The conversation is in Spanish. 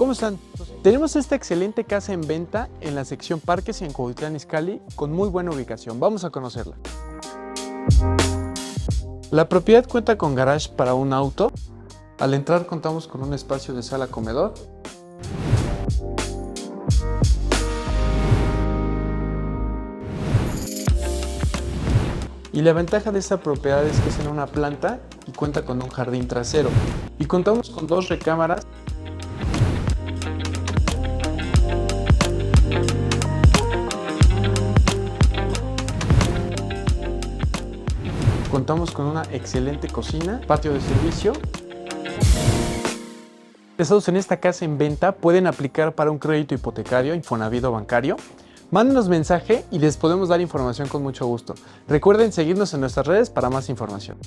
¿Cómo están? Tenemos esta excelente casa en venta en la sección Parques en Cuautitlán Izcalli con muy buena ubicación. Vamos a conocerla. La propiedad cuenta con garage para un auto. Al entrar contamos con un espacio de sala comedor. Y la ventaja de esta propiedad es que es en una planta y cuenta con un jardín trasero. Y contamos con dos recámaras Contamos con una excelente cocina, patio de servicio. Interesados en esta casa en venta pueden aplicar para un crédito hipotecario, Infonavit o bancario. Mándenos mensaje y les podemos dar información con mucho gusto. Recuerden seguirnos en nuestras redes para más información.